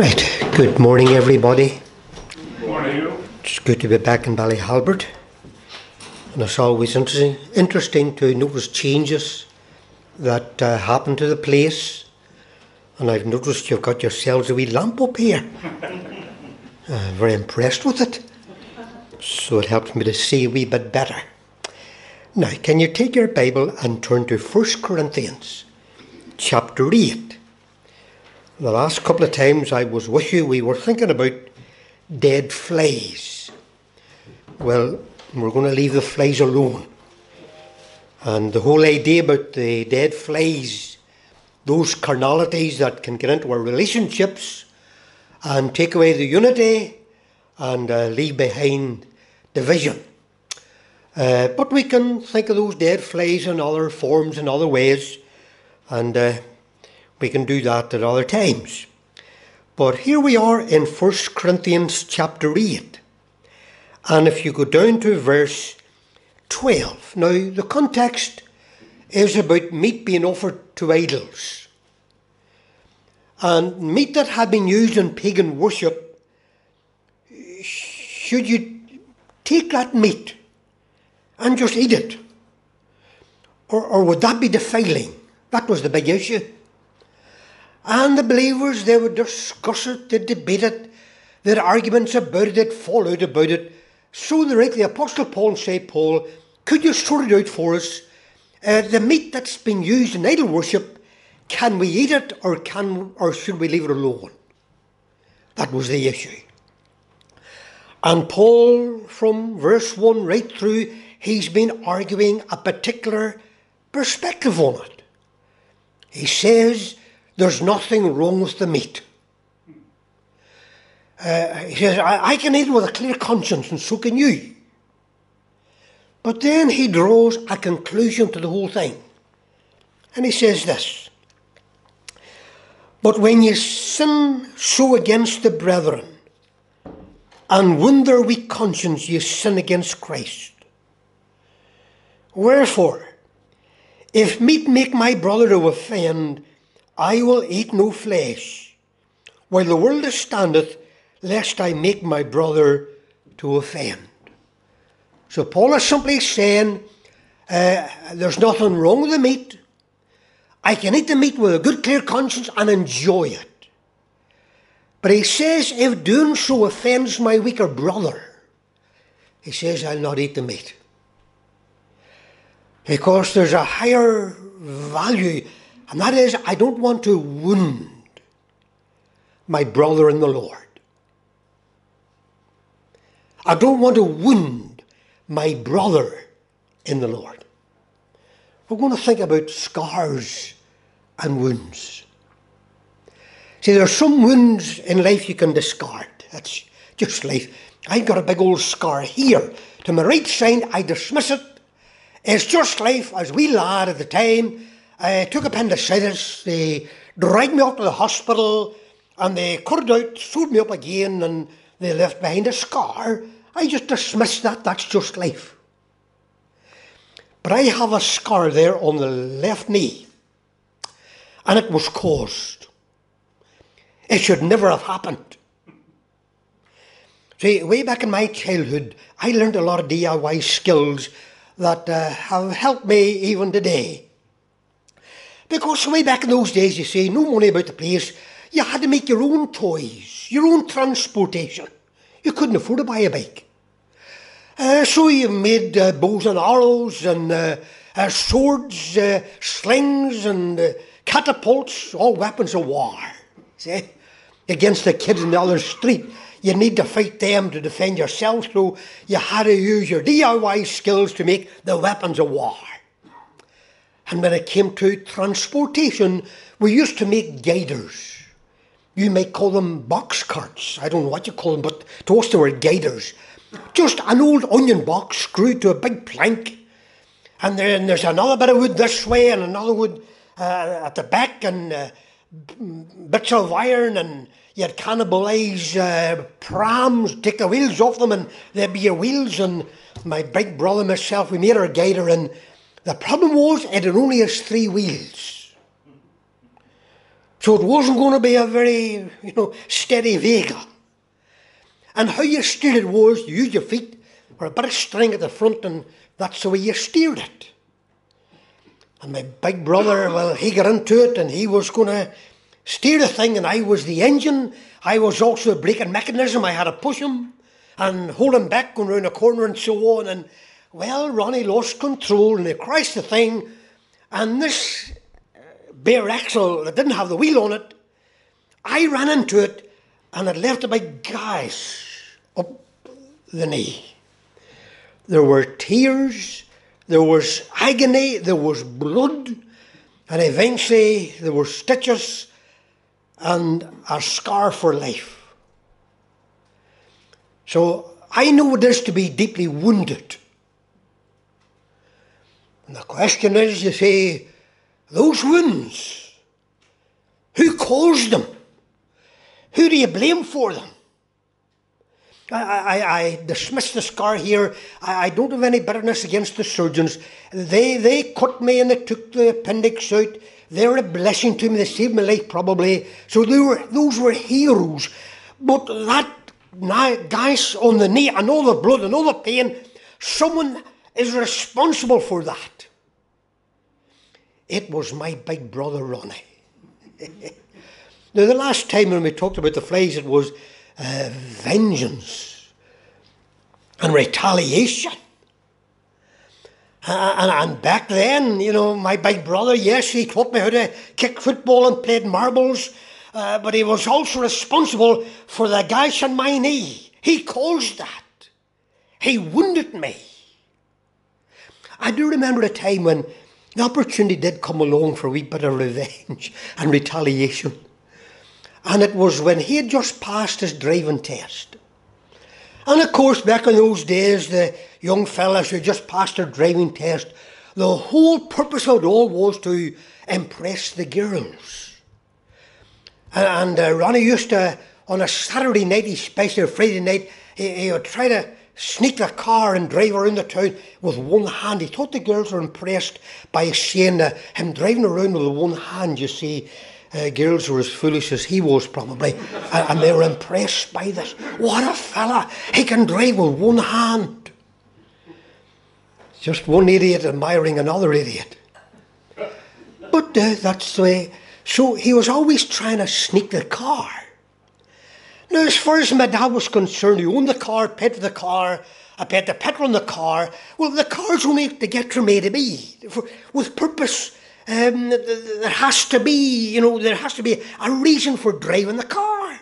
Right. Good morning, everybody. Good Morning. It's good to be back in Ballyhalbert. And it's always interesting, interesting to notice changes that uh, happen to the place. And I've noticed you've got yourselves a wee lamp up here. Uh, very impressed with it. So it helps me to see a wee bit better. Now, can you take your Bible and turn to 1 Corinthians chapter 8? The last couple of times I was with you, we were thinking about dead flies. Well, we're going to leave the flies alone. And the whole idea about the dead flies, those carnalities that can get into our relationships and take away the unity and uh, leave behind division. Uh, but we can think of those dead flies in other forms and other ways, and uh, we can do that at other times. But here we are in 1 Corinthians chapter 8. And if you go down to verse 12, now the context is about meat being offered to idols. And meat that had been used in pagan worship, should you take that meat and just eat it? Or, or would that be defiling? That was the big issue. And the believers, they would discuss it, they'd debate it, their arguments about it, fall out about it. So the right, the Apostle Paul say, Paul, could you sort it out for us? Uh, the meat that's been used in idol worship, can we eat it or can or should we leave it alone? That was the issue. And Paul, from verse 1 right through, he's been arguing a particular perspective on it. He says there's nothing wrong with the meat. Uh, he says, I, I can eat with a clear conscience, and so can you. But then he draws a conclusion to the whole thing. And he says this But when you sin so against the brethren, and wound their weak conscience, you sin against Christ. Wherefore, if meat make my brother to offend, I will eat no flesh, while the world standeth, lest I make my brother to offend. So Paul is simply saying, uh, there's nothing wrong with the meat. I can eat the meat with a good, clear conscience and enjoy it. But he says, if doing so offends my weaker brother, he says, I'll not eat the meat. Because there's a higher value, and that is, I don't want to wound my brother in the Lord. I don't want to wound my brother in the Lord. We're going to think about scars and wounds. See, there are some wounds in life you can discard. That's just life. I've got a big old scar here. To my right side, I dismiss it. It's just life. As we lad at the time, I took appendicitis. They dragged me up to the hospital and they cut it out, sewed me up again, and they left behind a scar. I just dismissed that. That's just life. But I have a scar there on the left knee, and it was caused. It should never have happened. See, way back in my childhood, I learned a lot of DIY skills that uh, have helped me even today. Because way back in those days, you see, no money about the place, you had to make your own toys, your own transportation. You couldn't afford to buy a bike. Uh, so you made uh, bows and arrows and uh, uh swords, uh, slings and uh, catapults, all weapons of war. See? Against the kids in the other street. You need to fight them to defend yourself, so you had to use your DIY skills to make the weapons of war. And when it came to transportation, we used to make guiders. You might call them box carts. I don't know what you call them, but to us they were guiders. Just an old onion box screwed to a big plank. And then there's another bit of wood this way and another wood uh, at the back and uh, bits of iron and you had cannibalised uh, prams, take the wheels off them and there'd be your wheels and my big brother and myself, we made our guider and the problem was it had only has three wheels. So it wasn't going to be a very, you know, steady vehicle. And how you steered it was you used your feet or a bit of string at the front and that's the way you steered it. And my big brother, well, he got into it and he was going to steer the thing and I was the engine. I was also the braking mechanism. I had to push him and hold him back going round the corner and so on. And well, Ronnie lost control and he crashed the thing. And this uh, bare axle that didn't have the wheel on it, I ran into it and it left a big gash up the knee. There were tears, there was agony, there was blood, and eventually there were stitches and a scar for life. So I know it is to be deeply wounded. And the question is, you say, those wounds, who caused them? Who do you blame for them? I, I, I dismiss the scar here. I, I, don't have any bitterness against the surgeons. They, they cut me and they took the appendix out. They're a blessing to me. They saved my life probably. So they were, those were heroes. But that guys on the knee and all the blood and all the pain, someone is responsible for that. It was my big brother Ronnie. now, the last time when we talked about the flies, it was uh, vengeance and retaliation. And, and, back then, you know, my big brother, yes, he taught me how to kick football and played marbles, uh, but he was also responsible for the gash on my knee. He caused that. He wounded me. I do remember a time when the opportunity did come along for a wee bit of revenge and retaliation. And it was when he had just passed his driving test. And of course, back in those days, the young fellas who just passed their driving test, the whole purpose of it all was to impress the girls. And, uh, Ronnie used to, on a Saturday night, especially a Friday night, he, he would try to sneak the car and drive around the town with one hand. He thought the girls were impressed by seeing uh, him driving around with one hand, you see uh, girls were as foolish as he was, probably, and, and they were impressed by this. What a fella! He can drive with one hand. Just one idiot admiring another idiot. But uh, that's the way. So he was always trying to sneak the car. Now, as far as my dad was concerned, he owned the car, paid for the car, I paid the petrol in the car. Well, the car's only to get from A to B, for, with purpose um, there has to be, you know, there has to be a reason for driving the car.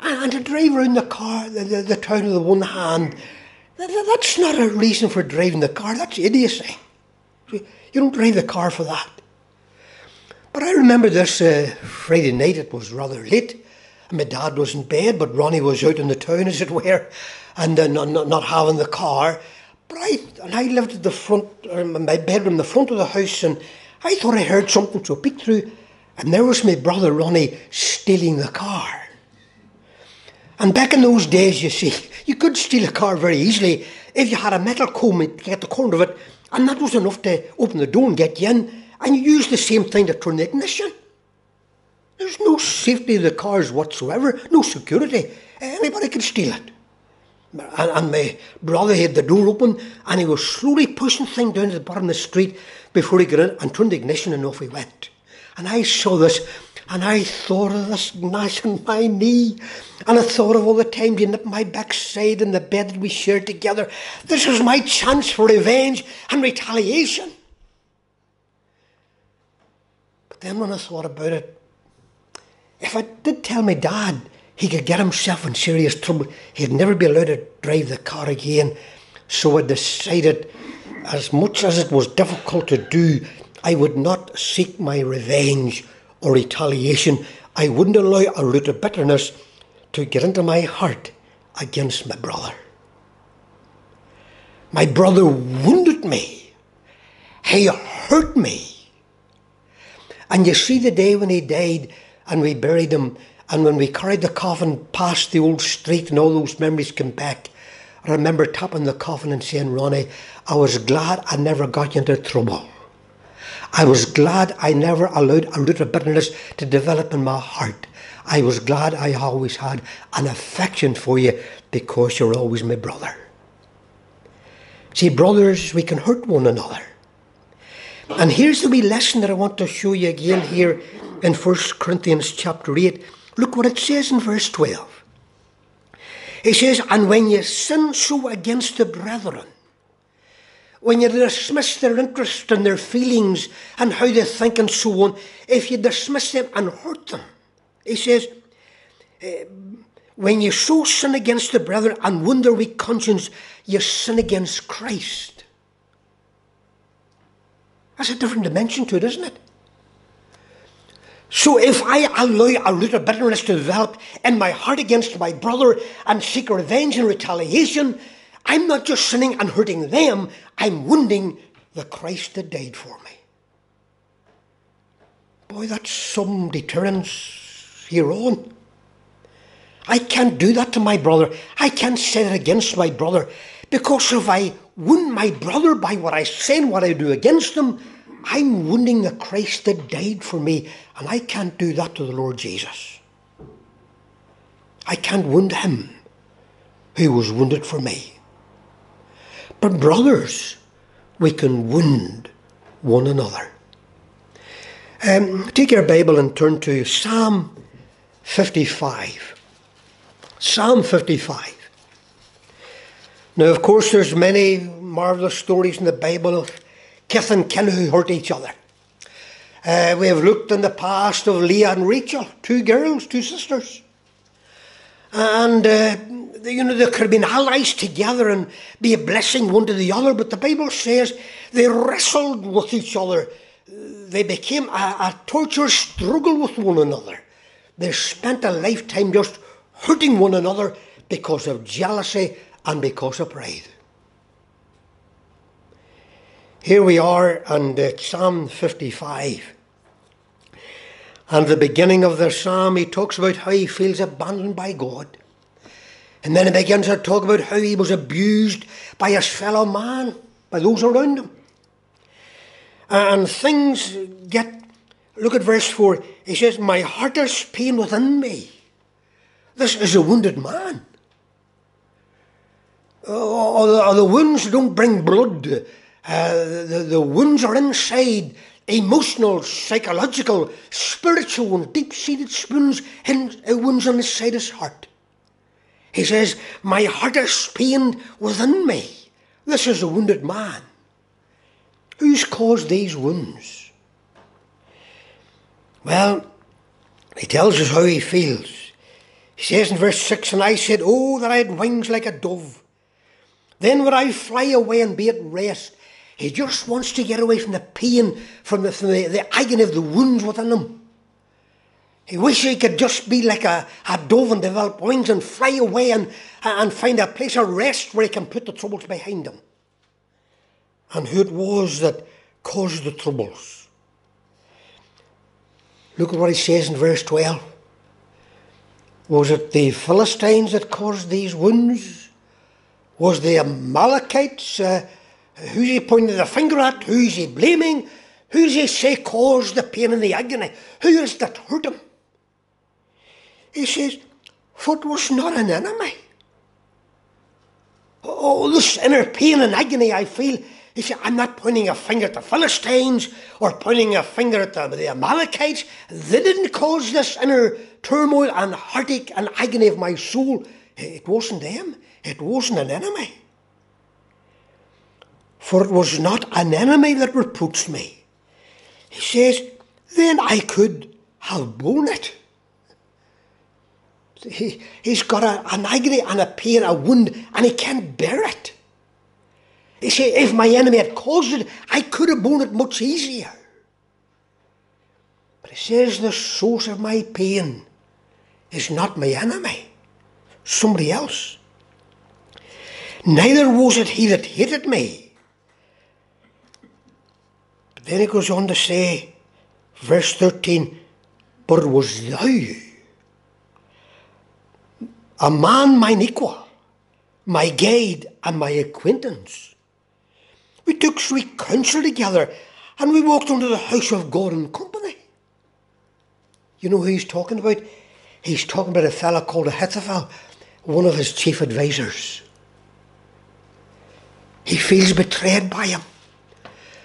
And to drive around the car, the, the, the town with the one hand, that, that's not a reason for driving the car. That's idiocy. You don't drive the car for that. But I remember this uh, Friday night, it was rather late. My dad was in bed, but Ronnie was out in the town, as it were, and uh, not, not, not having the car. But I, and I lived at the front, my bedroom, the front of the house, and I thought I heard something, so I peeked through, and there was my brother Ronnie stealing the car. And back in those days, you see, you could steal a car very easily if you had a metal comb to get the corner of it, and that was enough to open the door and get you in, and you use the same thing to turn the ignition. There's no safety of the cars whatsoever, no security. Anybody could steal it. And, and my brother had the door open and he was slowly pushing things down to the bottom of the street before he got in and turned the ignition and off he went. And I saw this and I thought of this gnash on my knee. And I thought of all the times he nipped my backside in the bed that we shared together. This was my chance for revenge and retaliation. But then when I thought about it, if I did tell my dad he could get himself in serious trouble. He'd never be allowed to drive the car again. So I decided, as much as it was difficult to do, I would not seek my revenge or retaliation. I wouldn't allow a root of bitterness to get into my heart against my brother. My brother wounded me. He hurt me. And you see the day when he died and we buried him and when we carried the coffin past the old street and all those memories came back, I remember tapping the coffin and saying, Ronnie, I was glad I never got you into trouble. I was glad I never allowed a root of bitterness to develop in my heart. I was glad I always had an affection for you because you're always my brother. See, brothers, we can hurt one another. And here's the wee lesson that I want to show you again here in 1 Corinthians chapter 8. Look what it says in verse 12. It says, And when you sin so against the brethren, when you dismiss their interest and their feelings and how they think and so on, if you dismiss them and hurt them, he says, eh, when you so sin against the brethren and wound their weak conscience, you sin against Christ. That's a different dimension to it, isn't it? So if I allow a of bitterness to develop in my heart against my brother and seek revenge and retaliation, I'm not just sinning and hurting them, I'm wounding the Christ that died for me. Boy, that's some deterrence here on. I can't do that to my brother. I can't set it against my brother. Because if I wound my brother by what I say and what I do against him, I'm wounding the Christ that died for me. And I can't do that to the Lord Jesus. I can't wound him who was wounded for me. But, brothers, we can wound one another. Um, take your Bible and turn to Psalm 55. Psalm 55. Now, of course, there's many marvellous stories in the Bible kith and kin who hurt each other. Uh, we have looked in the past of Leah and Rachel, two girls, two sisters. And uh, you know, they could have been allies together and be a blessing one to the other, but the Bible says they wrestled with each other. They became a, a torture struggle with one another. They spent a lifetime just hurting one another because of jealousy and because of pride. Here we are and Psalm 55. And the beginning of the psalm, he talks about how he feels abandoned by God. And then he begins to talk about how he was abused by his fellow man, by those around him. And things get, look at verse 4. He says, My heart is pain within me. This is a wounded man. Oh, the, the wounds don't bring blood. Uh, the, the wounds are inside emotional, psychological, spiritual, and deep seated wounds, in, uh, wounds inside his heart. He says, My heart is pained within me. This is a wounded man. Who's caused these wounds? Well, he tells us how he feels. He says in verse 6 And I said, Oh, that I had wings like a dove. Then would I fly away and be at rest. He just wants to get away from the pain, from the, from the, the agony of the wounds within him. He wishes he could just be like a, a dove and develop wings and fly away and, and find a place of rest where he can put the troubles behind him. And who it was that caused the troubles. Look at what he says in verse 12. Was it the Philistines that caused these wounds? Was the Amalekites? Uh, who's he pointing the finger at? Who's he blaming? Who's he say caused the pain and the agony? Who is that hurt him? He says, Foot was not an enemy. Oh, this inner pain and agony I feel. He said, I'm not pointing a finger at the Philistines or pointing a finger at the, the Amalekites. They didn't cause this inner turmoil and heartache and agony of my soul. It wasn't them. It wasn't an enemy. For it was not an enemy that reproached me. He says, then I could have borne it he, he's got a, an agony and a pain, a wound, and he can't bear it. He says, if my enemy had caused it, I could have borne it much easier. But he says, the source of my pain is not my enemy, somebody else. Neither was it he that hated me. Then he goes on to say, verse 13, but it was thou a man mine equal, my guide and my acquaintance. We took sweet counsel together, And we walked into the house of God in company. You know who he's talking about? He's talking about a fellow called Ahithophel, one of his chief advisors. He feels betrayed by him.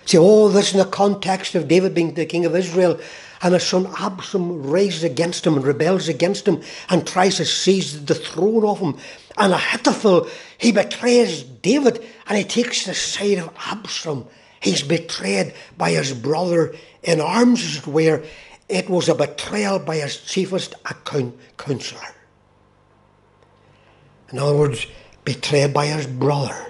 See, all this in the context of David being the king of Israel and his son Absalom rises against him and rebels against him and tries to seize the throne of him. And Ahithophel, he betrays David and he takes the side of Absalom. He's betrayed by his brother in arms, as it were. It was a betrayal by his chiefest account counsellor. In other words, betrayed by his brother.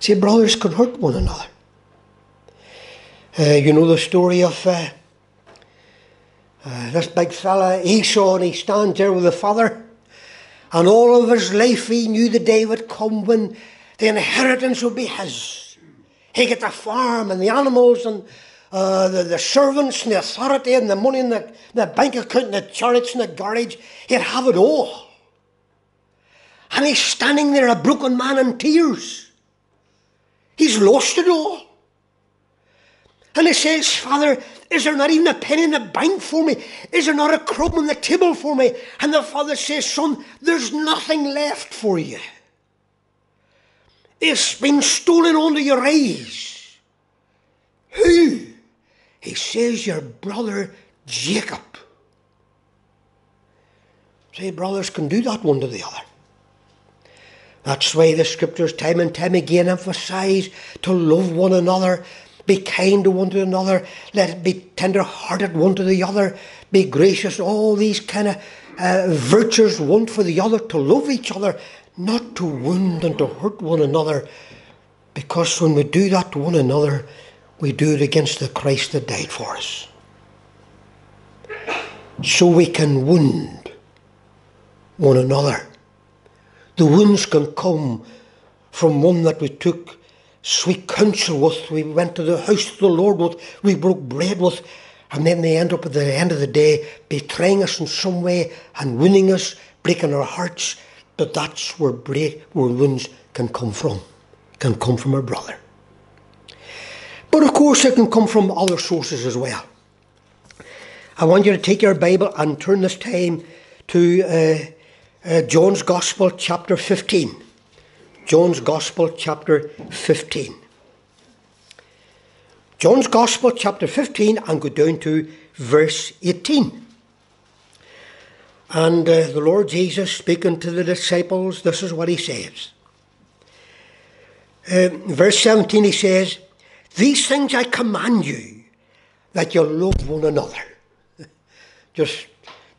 See, brothers can hurt one another. Uh, you know the story of uh, uh, this big fella, Esau, and he stands there with the father. And all of his life he knew the day would come when the inheritance would be his. He'd get the farm and the animals and uh, the, the servants and the authority and the money and the, the bank account and the chariots and the garage. He'd have it all. And he's standing there a broken man in tears. He's lost it all. And he says, Father, is there not even a penny in the bank for me? Is there not a crumb on the table for me? And the father says, Son, there's nothing left for you. It's been stolen under your eyes. Who? He says, Your brother Jacob. Say, brothers can do that one to the other. That's why the scriptures time and time again emphasise to love one another, be kind to one to another, let it be tender hearted one to the other, be gracious, all these kind of uh, virtues one for the other, to love each other, not to wound and to hurt one another. Because when we do that to one another, we do it against the Christ that died for us. So we can wound one another. The wounds can come from one that we took sweet counsel with, we went to the house of the Lord with, we broke bread with, and then they end up at the end of the day betraying us in some way and wounding us, breaking our hearts. But that's where break, where wounds can come from, can come from a brother. But of course, it can come from other sources as well. I want you to take your Bible and turn this time to uh, uh, John's Gospel, chapter 15. John's Gospel, chapter 15. John's Gospel, chapter 15, and go down to verse 18. And uh, the Lord Jesus speaking to the disciples, this is what he says. Uh, verse 17, he says, These things I command you, that you love one another. Just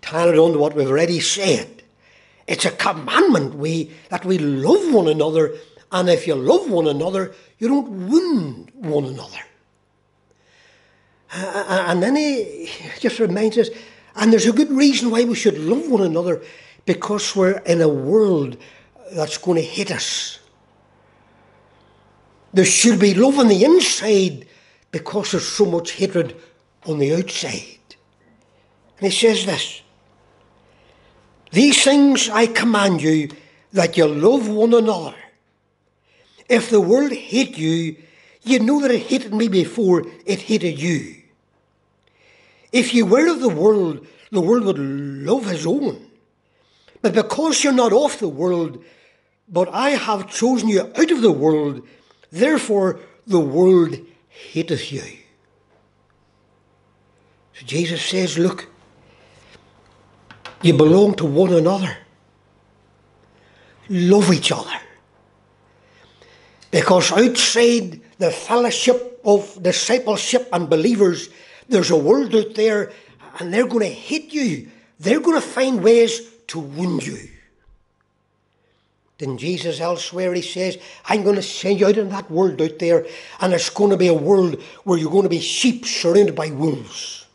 tying it on to what we've already said. It's a commandment we, that we love one another, and if you love one another, you don't wound one another. Uh, and then he just reminds us, and there's a good reason why we should love one another, because we're in a world that's going to hit us. There should be love on the inside because there's so much hatred on the outside. And he says this these things I command you that you love one another. If the world hate you, you know that it hated me before it hated you. If you were of the world, the world would love his own. But because you're not of the world, but I have chosen you out of the world, therefore the world hateth you. So Jesus says, Look, you belong to one another. Love each other. Because outside the fellowship of discipleship and believers, there's a world out there and they're going to hate you. They're going to find ways to wound you. Then Jesus elsewhere he says, I'm going to send you out in that world out there, and it's going to be a world where you're going to be sheep surrounded by wolves.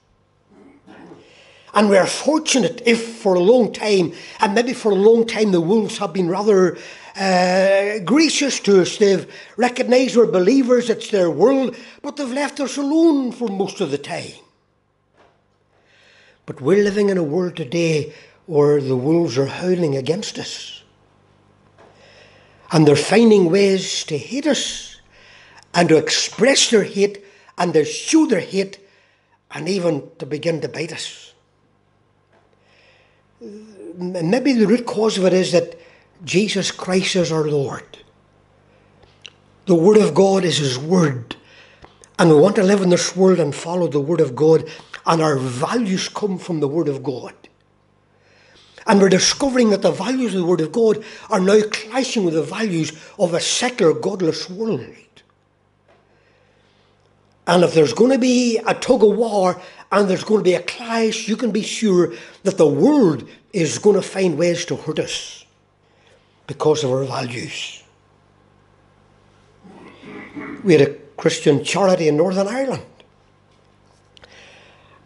And we're fortunate if for a long time, and maybe for a long time, the Wolves have been rather uh, gracious to us. They've recognised we're believers, it's their world, but they've left us alone for most of the time. But we're living in a world today where the wolves are howling against us. And they're finding ways to hate us and to express their hate and to show their hate and even to begin to bite us. Maybe the root cause of it is that Jesus Christ is our Lord. The Word of God is His Word. And we want to live in this world and follow the Word of God, and our values come from the Word of God. And we're discovering that the values of the Word of God are now clashing with the values of a secular, godless world. And if there's going to be a tug of war and there's going to be a clash, you can be sure that the world is going to find ways to hurt us because of our values. We had a Christian charity in Northern Ireland,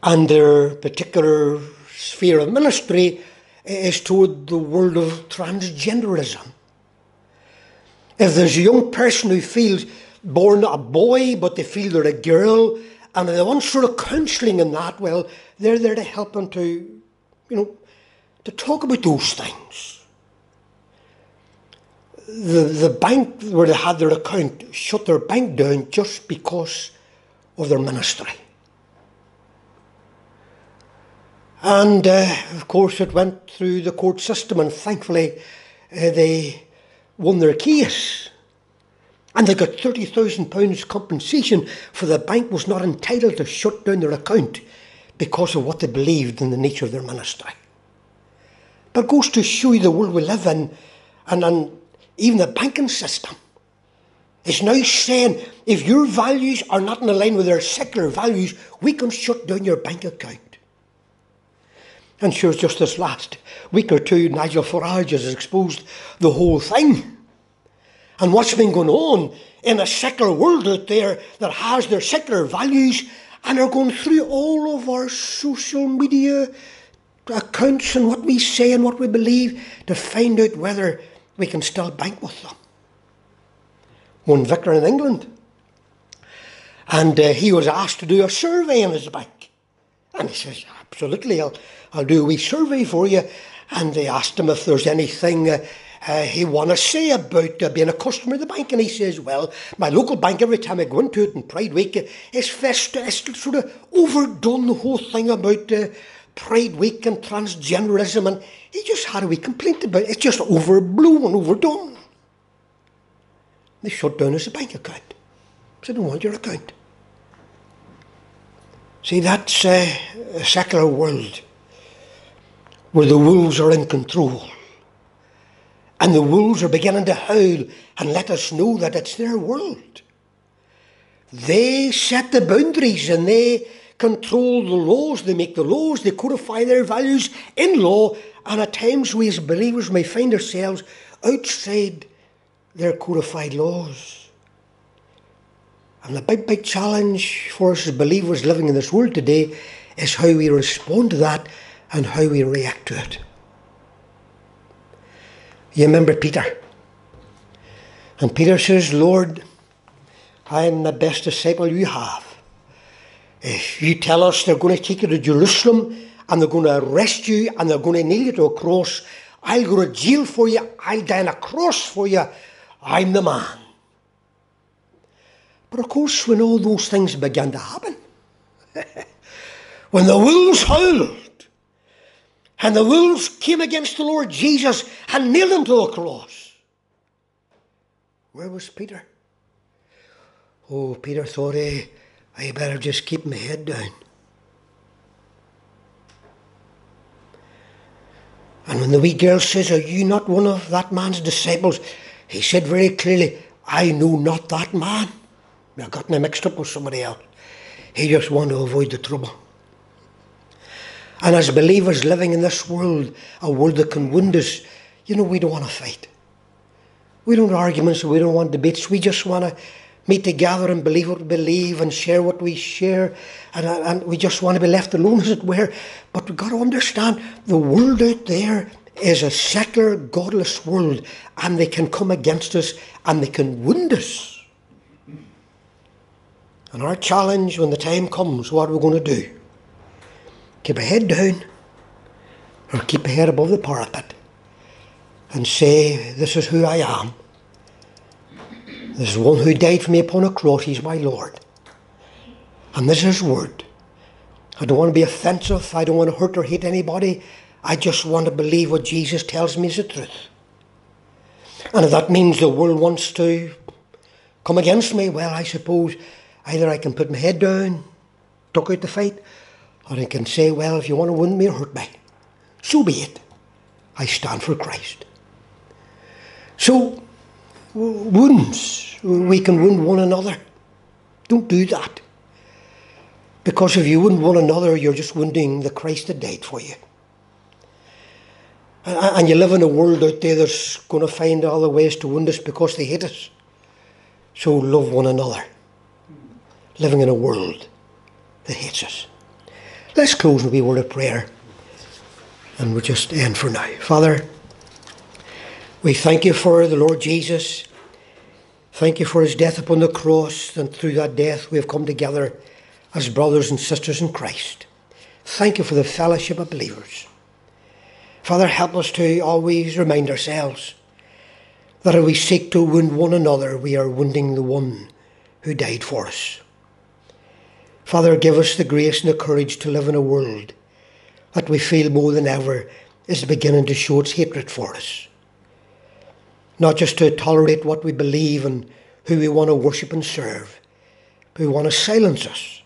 and their particular sphere of ministry is toward the world of transgenderism. If there's a young person who feels born a boy but they feel they're a girl and the want sort of counselling in that, well, they're there to help them to, you know, to talk about those things. The, the bank where they had their account shut their bank down just because of their ministry. And uh, of course, it went through the court system, and thankfully, uh, they won their case. And they got £30,000 compensation for the bank was not entitled to shut down their account because of what they believed in the nature of their ministry. But goes to show you the world we live in, and, and even the banking system is now saying if your values are not in line with our secular values, we can shut down your bank account. And sure, just this last week or two, Nigel Farage has exposed the whole thing. And what's been going on in a secular world out there that has their secular values and are going through all of our social media accounts and what we say and what we believe to find out whether we can still bank with them. One vicar in England, and uh, he was asked to do a survey in his bank. And he says, Absolutely, I'll, I'll do a wee survey for you. And they asked him if there's anything uh, uh, he want to say about uh, being a customer of the bank. And he says, well, my local bank, every time I go into it in Pride Week, it's, fest- it's sort of overdone the whole thing about uh, Pride Week and transgenderism. And he just had a wee complaint about it. It's just overblown, and overdone. They shut down his bank account. So they don't want your account. See, that's uh, a secular world where the wolves are in control. And the wolves are beginning to howl and let us know that it's their world. They set the boundaries and they control the laws, they make the laws, they codify their values in law, and at times we as believers may find ourselves outside their codified laws. And the big, big challenge for us as believers living in this world today is how we respond to that and how we react to it. You remember Peter? And Peter says, Lord, I am the best disciple you have. If you tell us they're going to take you to Jerusalem and they're going to arrest you and they're going to nail you to a cross, I'll go to jail for you, I'll die on a cross for you, I'm the man. But of course, when all those things began to happen, when the wolves howled, and the wolves came against the Lord Jesus and nailed him to a cross. Where was Peter? Oh, Peter thought, hey, I better just keep my head down. And when the wee girl says, Are you not one of that man's disciples? He said very clearly, I know not that man. I got me mixed up with somebody else. He just wanted to avoid the trouble. And as believers living in this world, a world that can wound us, you know, we don't want to fight. We don't want arguments, we don't want debates. We just want to meet together and believe what we believe and share what we share. And, uh, and we just want to be left alone, as it were. But we've got to understand the world out there is a secular, godless world, and they can come against us and they can wound us. And our challenge when the time comes, what are we going to do? Keep a head down or keep a head above the parapet and say, This is who I am. This is one who died for me upon a cross. He's my Lord. And this is his word. I don't want to be offensive. I don't want to hurt or hate anybody. I just want to believe what Jesus tells me is the truth. And if that means the world wants to come against me, well, I suppose either I can put my head down, duck out the fight, or I can say, well, if you want to wound me or hurt me, so be it. I stand for Christ. So, wounds, we can wound one another. Don't do that. Because if you wound one another, you're just wounding the Christ that died for you. And you live in a world out there that's going to find other ways to wound us because they hate us. So love one another. Living in a world that hates us. Let's close with a word of prayer. And we'll just end for now. Father, we thank you for the Lord Jesus. Thank you for his death upon the cross. And through that death, we have come together as brothers and sisters in Christ. Thank you for the fellowship of believers. Father, help us to always remind ourselves that if we seek to wound one another, we are wounding the one who died for us. Father, give us the grace and the courage to live in a world that we feel more than ever is beginning to show its hatred for us. Not just to tolerate what we believe and who we want to worship and serve, but we want to silence us.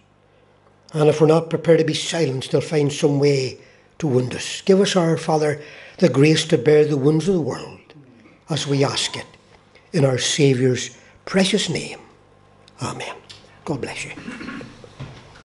And if we're not prepared to be silenced, they'll find some way to wound us. Give us, our Father, the grace to bear the wounds of the world as we ask it in our Saviour's precious name. Amen. God bless you.